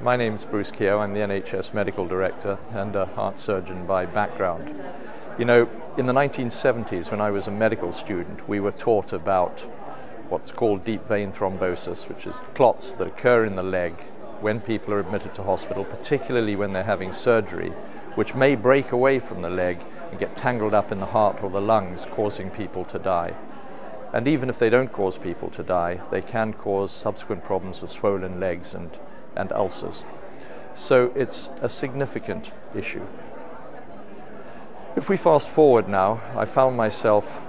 My name is Bruce Keogh. I'm the NHS Medical Director and a heart surgeon by background. You know, in the 1970s, when I was a medical student, we were taught about what's called deep vein thrombosis, which is clots that occur in the leg when people are admitted to hospital, particularly when they're having surgery, which may break away from the leg and get tangled up in the heart or the lungs, causing people to die. And even if they don't cause people to die, they can cause subsequent problems with swollen legs and, and ulcers. So it's a significant issue. If we fast forward now, I found myself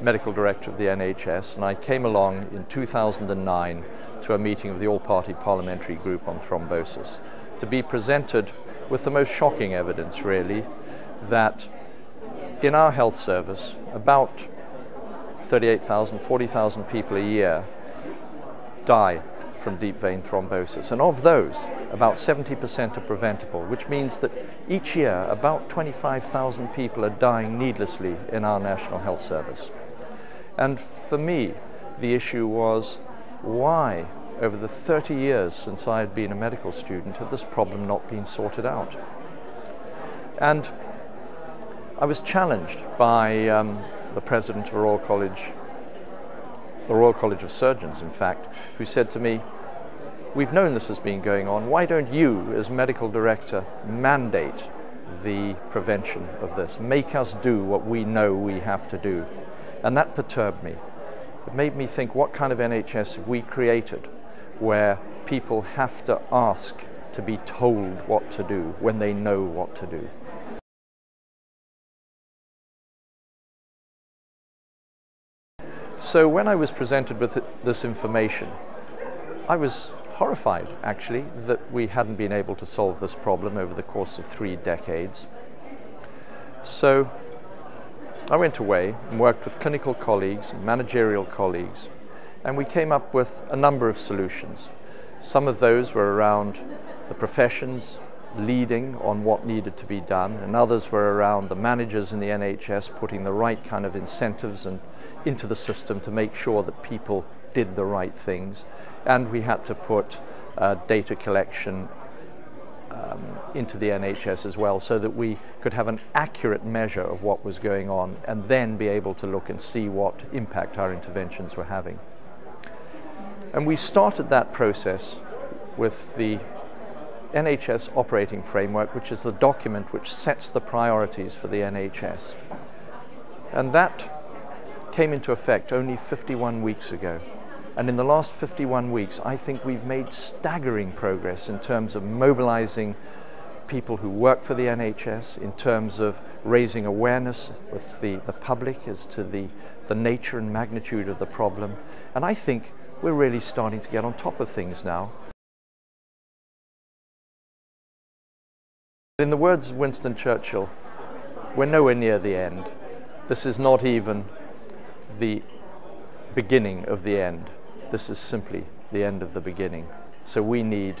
medical director of the NHS and I came along in 2009 to a meeting of the All Party Parliamentary Group on Thrombosis to be presented with the most shocking evidence, really, that in our health service, about 38,000, 40,000 people a year die from deep vein thrombosis. And of those, about 70% are preventable, which means that each year about 25,000 people are dying needlessly in our National Health Service. And for me, the issue was why, over the 30 years since I had been a medical student, had this problem not been sorted out? And I was challenged by um, the president of Royal College, the Royal College of Surgeons, in fact, who said to me, We've known this has been going on. Why don't you, as medical director, mandate the prevention of this? Make us do what we know we have to do. And that perturbed me. It made me think what kind of NHS have we created where people have to ask to be told what to do when they know what to do. So when I was presented with this information, I was horrified actually that we hadn't been able to solve this problem over the course of three decades. So I went away and worked with clinical colleagues, managerial colleagues, and we came up with a number of solutions. Some of those were around the professions leading on what needed to be done, and others were around the managers in the NHS putting the right kind of incentives and into the system to make sure that people did the right things. And we had to put uh, data collection um, into the NHS as well so that we could have an accurate measure of what was going on and then be able to look and see what impact our interventions were having. And we started that process with the NHS operating framework, which is the document which sets the priorities for the NHS. And that came into effect only 51 weeks ago. And in the last 51 weeks, I think we've made staggering progress in terms of mobilizing people who work for the NHS, in terms of raising awareness with the, the public as to the, the nature and magnitude of the problem. And I think we're really starting to get on top of things now. In the words of Winston Churchill, we're nowhere near the end. This is not even the beginning of the end. This is simply the end of the beginning. So we need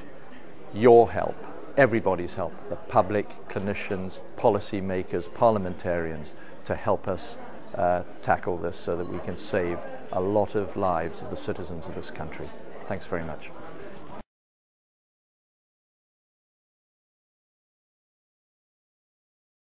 your help, everybody's help, the public, clinicians, policymakers, parliamentarians, to help us uh, tackle this so that we can save a lot of lives of the citizens of this country. Thanks very much.